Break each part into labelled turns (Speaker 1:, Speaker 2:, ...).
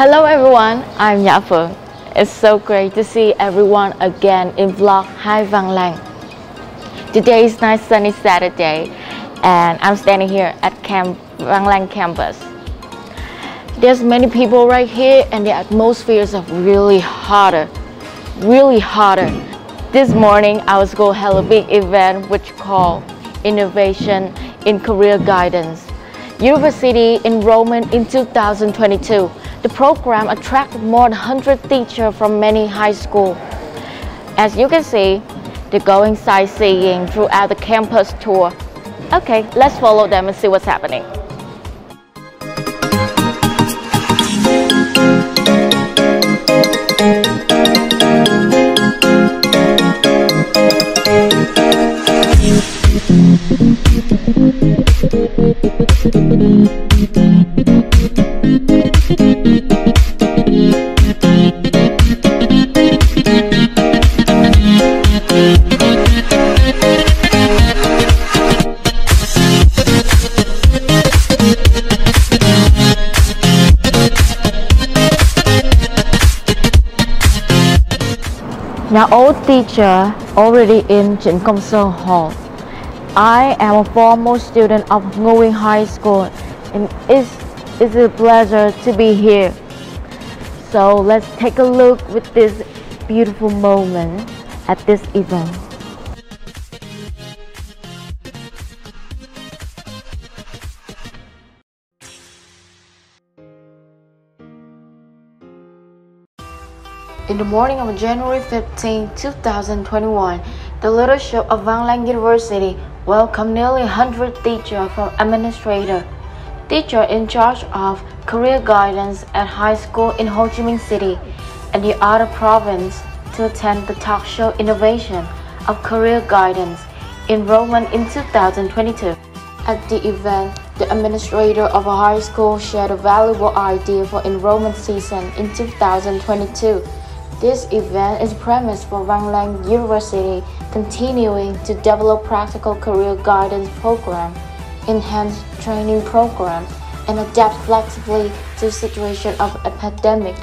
Speaker 1: Hello everyone, I'm Ya. It's so great to see everyone again in vlog Hai Van Lang. Today is nice sunny Saturday and I'm standing here at Camp Van Lang campus. There's many people right here and the atmosphere is really hotter, really hotter. This morning I was going to have a big event which called Innovation in Career Guidance. University enrollment in 2022 the program attracted more than 100 teachers from many high schools. As you can see, they're going sightseeing throughout the campus tour. Okay, let's follow them and see what's happening. Now old teacher already in Trịnh Công Sơn Hall. I am a former student of Ngo High School and it's, it's a pleasure to be here. So let's take a look with this beautiful moment at this event. In the morning of January 15, 2021, the leadership of Van Lang University welcomed nearly 100 teachers from administrator, teacher in charge of career guidance at high school in Ho Chi Minh City, and the other province to attend the talk show Innovation of Career Guidance enrollment in 2022. At the event, the administrator of a high school shared a valuable idea for enrollment season in 2022 this event is premised for Van Lang University continuing to develop practical career guidance program, enhance training program, and adapt flexibly to situation of epidemic.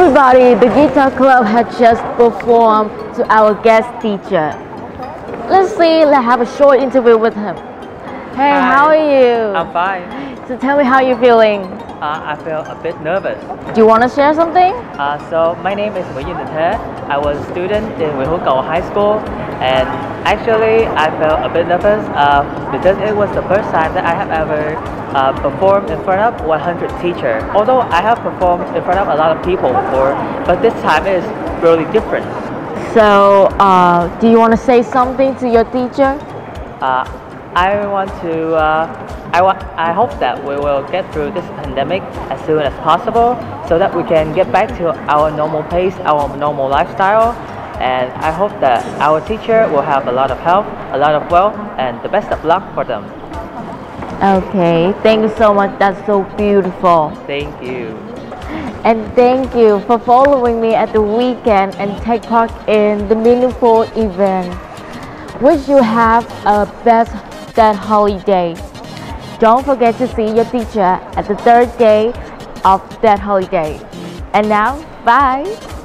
Speaker 1: Everybody, the guitar club had just performed to our guest teacher. Let's see, let's have a short interview with him. Hey, Hi. how are you?
Speaker 2: I'm fine.
Speaker 1: So tell me how you're feeling.
Speaker 2: Uh, I feel a bit nervous.
Speaker 1: Do you want to share something?
Speaker 2: Uh, so my name is Nguyễn Yin I was a student in Hữu High School and actually I felt a bit nervous uh, because it was the first time that I have ever uh, performed in front of 100 teachers. Although I have performed in front of a lot of people before, but this time is really different.
Speaker 1: So, uh, do you want to say something to your teacher?
Speaker 2: Uh, I want to. Uh, I, wa- I hope that we will get through this pandemic as soon as possible so that we can get back to our normal pace, our normal lifestyle. And I hope that our teacher will have a lot of health, a lot of wealth, and the best of luck for them.
Speaker 1: Okay, thank you so much. That's so beautiful.
Speaker 2: Thank you.
Speaker 1: And thank you for following me at the weekend and take part in the meaningful event. Wish you have a best that holiday. Don't forget to see your teacher at the third day of that holiday. And now, bye!